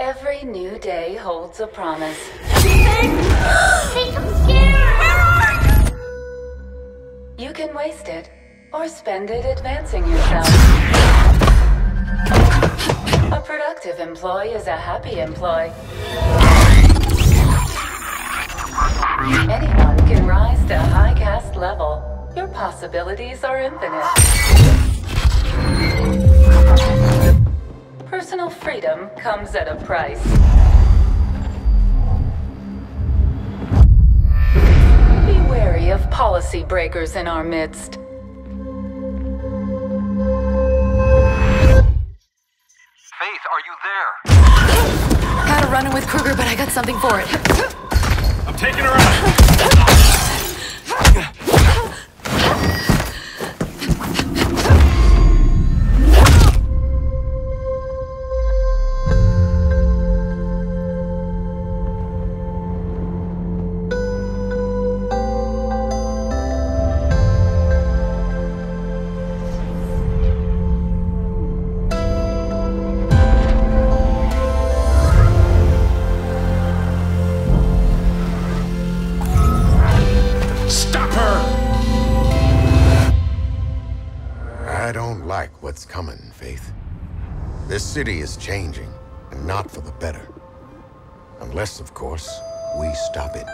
Every new day holds a promise. You can waste it, or spend it advancing yourself. A productive employee is a happy employee. Anyone can rise to high caste level. Your possibilities are infinite. Personal freedom comes at a price. Be wary of policy breakers in our midst. Faith, are you there? Had a run-in with Kruger, but I got something for it. I'm taking her out. I don't like what's coming, Faith. This city is changing, and not for the better. Unless, of course, we stop it.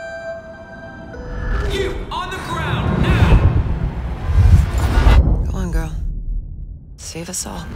You on the ground now! Go on, girl. Save us all.